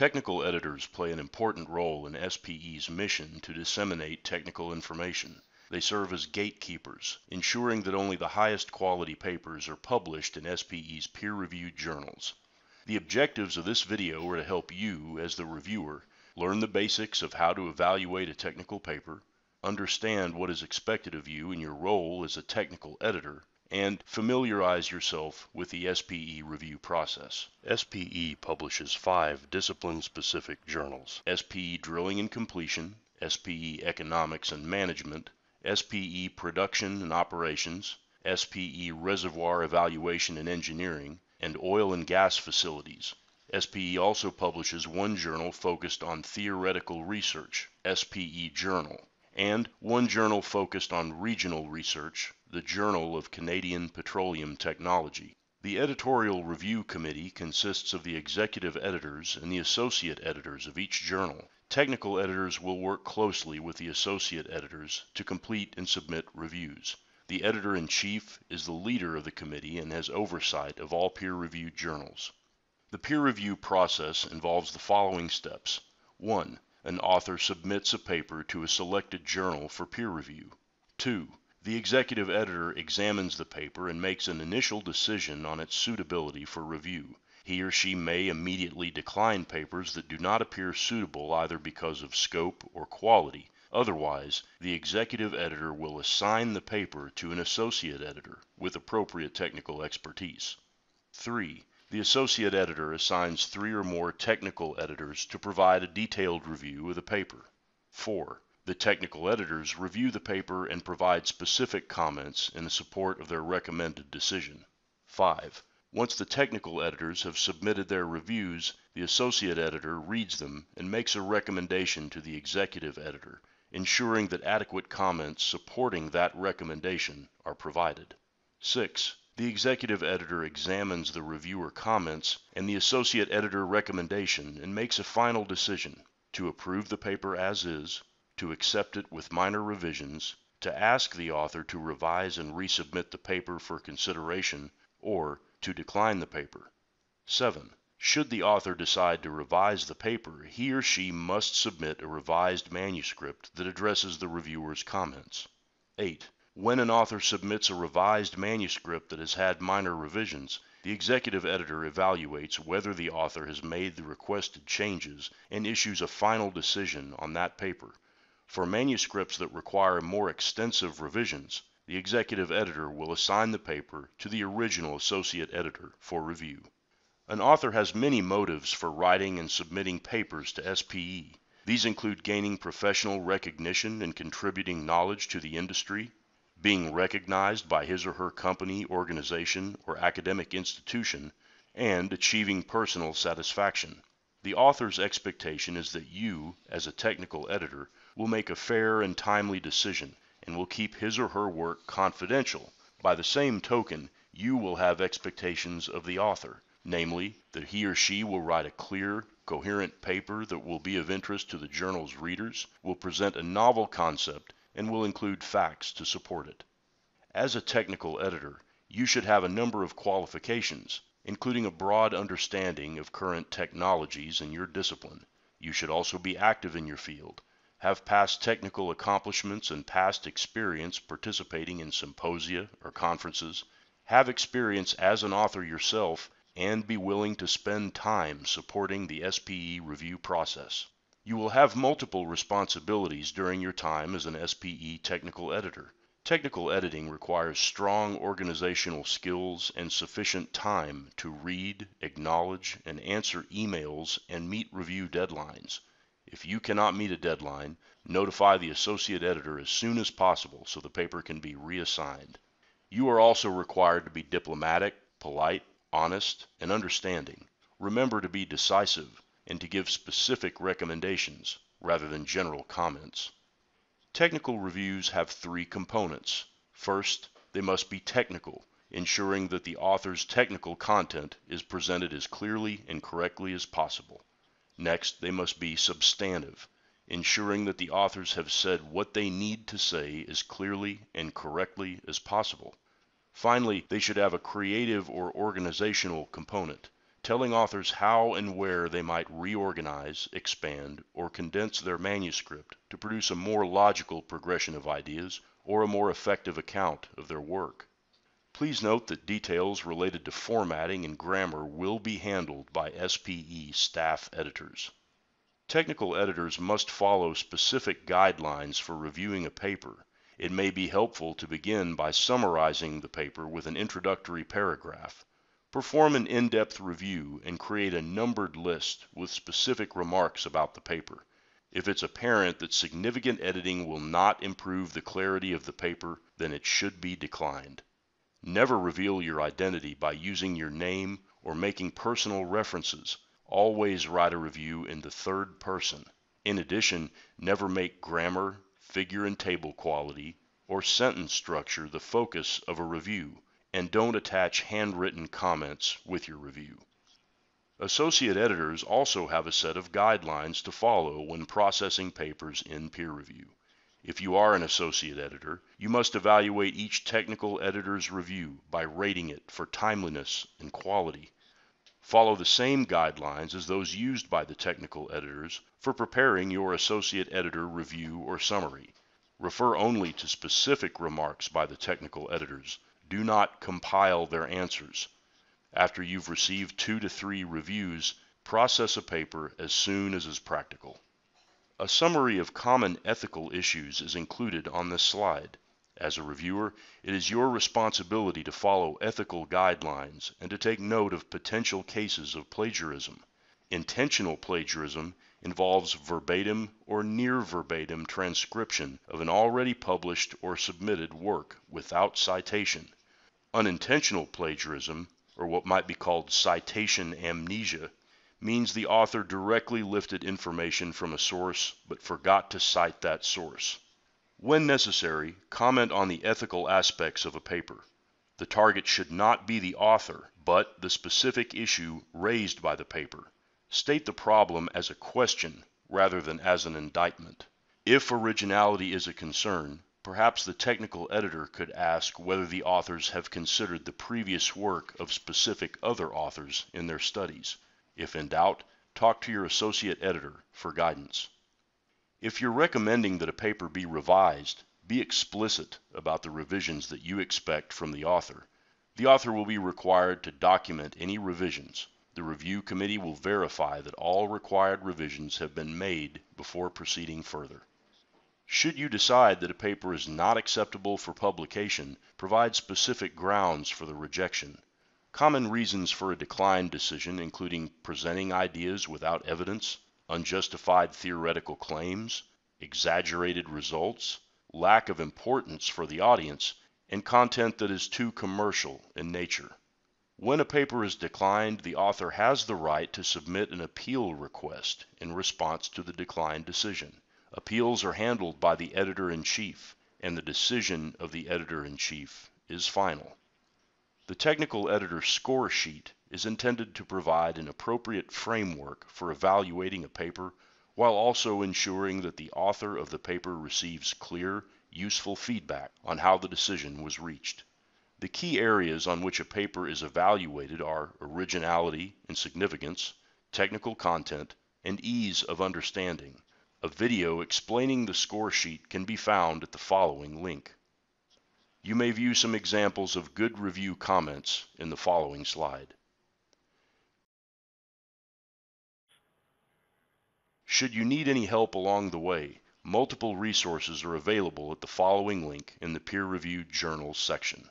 Technical editors play an important role in SPE's mission to disseminate technical information. They serve as gatekeepers, ensuring that only the highest quality papers are published in SPE's peer-reviewed journals. The objectives of this video are to help you, as the reviewer, learn the basics of how to evaluate a technical paper, understand what is expected of you in your role as a technical editor, and familiarize yourself with the SPE review process. SPE publishes five discipline-specific journals. SPE Drilling and Completion, SPE Economics and Management, SPE Production and Operations, SPE Reservoir Evaluation and Engineering, and Oil and Gas Facilities. SPE also publishes one journal focused on theoretical research, SPE Journal, and one journal focused on regional research, the Journal of Canadian Petroleum Technology. The editorial review committee consists of the executive editors and the associate editors of each journal. Technical editors will work closely with the associate editors to complete and submit reviews. The editor in chief is the leader of the committee and has oversight of all peer reviewed journals. The peer review process involves the following steps. 1. An author submits a paper to a selected journal for peer review. 2. The executive editor examines the paper and makes an initial decision on its suitability for review. He or she may immediately decline papers that do not appear suitable either because of scope or quality. Otherwise, the executive editor will assign the paper to an associate editor with appropriate technical expertise. 3. The associate editor assigns three or more technical editors to provide a detailed review of the paper. 4. The technical editors review the paper and provide specific comments in support of their recommended decision. 5. Once the technical editors have submitted their reviews, the associate editor reads them and makes a recommendation to the executive editor, ensuring that adequate comments supporting that recommendation are provided. 6. The executive editor examines the reviewer comments and the associate editor recommendation and makes a final decision to approve the paper as is, to accept it with minor revisions, to ask the author to revise and resubmit the paper for consideration, or to decline the paper. 7. Should the author decide to revise the paper, he or she must submit a revised manuscript that addresses the reviewer's comments. 8. When an author submits a revised manuscript that has had minor revisions, the executive editor evaluates whether the author has made the requested changes and issues a final decision on that paper. For manuscripts that require more extensive revisions, the executive editor will assign the paper to the original associate editor for review. An author has many motives for writing and submitting papers to SPE. These include gaining professional recognition and contributing knowledge to the industry, being recognized by his or her company, organization, or academic institution, and achieving personal satisfaction. The author's expectation is that you, as a technical editor, will make a fair and timely decision and will keep his or her work confidential. By the same token, you will have expectations of the author, namely, that he or she will write a clear, coherent paper that will be of interest to the journal's readers, will present a novel concept, and will include facts to support it. As a technical editor, you should have a number of qualifications, including a broad understanding of current technologies in your discipline. You should also be active in your field, have past technical accomplishments and past experience participating in symposia or conferences, have experience as an author yourself, and be willing to spend time supporting the SPE review process. You will have multiple responsibilities during your time as an SPE technical editor. Technical editing requires strong organizational skills and sufficient time to read, acknowledge, and answer emails and meet review deadlines. If you cannot meet a deadline, notify the associate editor as soon as possible so the paper can be reassigned. You are also required to be diplomatic, polite, honest, and understanding. Remember to be decisive and to give specific recommendations rather than general comments. Technical reviews have three components. First, they must be technical, ensuring that the author's technical content is presented as clearly and correctly as possible. Next, they must be substantive, ensuring that the authors have said what they need to say as clearly and correctly as possible. Finally, they should have a creative or organizational component, telling authors how and where they might reorganize, expand, or condense their manuscript to produce a more logical progression of ideas or a more effective account of their work. Please note that details related to formatting and grammar will be handled by SPE staff editors. Technical editors must follow specific guidelines for reviewing a paper. It may be helpful to begin by summarizing the paper with an introductory paragraph. Perform an in-depth review and create a numbered list with specific remarks about the paper. If it's apparent that significant editing will not improve the clarity of the paper, then it should be declined. Never reveal your identity by using your name or making personal references. Always write a review in the third person. In addition, never make grammar, figure and table quality, or sentence structure the focus of a review, and don't attach handwritten comments with your review. Associate editors also have a set of guidelines to follow when processing papers in peer review. If you are an associate editor, you must evaluate each technical editor's review by rating it for timeliness and quality. Follow the same guidelines as those used by the technical editors for preparing your associate editor review or summary. Refer only to specific remarks by the technical editors. Do not compile their answers. After you've received two to three reviews, process a paper as soon as is practical. A summary of common ethical issues is included on this slide. As a reviewer, it is your responsibility to follow ethical guidelines and to take note of potential cases of plagiarism. Intentional plagiarism involves verbatim or near verbatim transcription of an already published or submitted work without citation. Unintentional plagiarism, or what might be called citation amnesia, means the author directly lifted information from a source but forgot to cite that source. When necessary, comment on the ethical aspects of a paper. The target should not be the author, but the specific issue raised by the paper. State the problem as a question rather than as an indictment. If originality is a concern, perhaps the technical editor could ask whether the authors have considered the previous work of specific other authors in their studies. If in doubt, talk to your associate editor for guidance. If you're recommending that a paper be revised, be explicit about the revisions that you expect from the author. The author will be required to document any revisions. The review committee will verify that all required revisions have been made before proceeding further. Should you decide that a paper is not acceptable for publication, provide specific grounds for the rejection. Common reasons for a decline decision including presenting ideas without evidence, unjustified theoretical claims, exaggerated results, lack of importance for the audience, and content that is too commercial in nature. When a paper is declined, the author has the right to submit an appeal request in response to the declined decision. Appeals are handled by the editor-in-chief, and the decision of the editor-in-chief is final. The technical editor score sheet is intended to provide an appropriate framework for evaluating a paper while also ensuring that the author of the paper receives clear, useful feedback on how the decision was reached. The key areas on which a paper is evaluated are originality and significance, technical content, and ease of understanding. A video explaining the score sheet can be found at the following link. You may view some examples of good review comments in the following slide. Should you need any help along the way, multiple resources are available at the following link in the peer-reviewed journals section.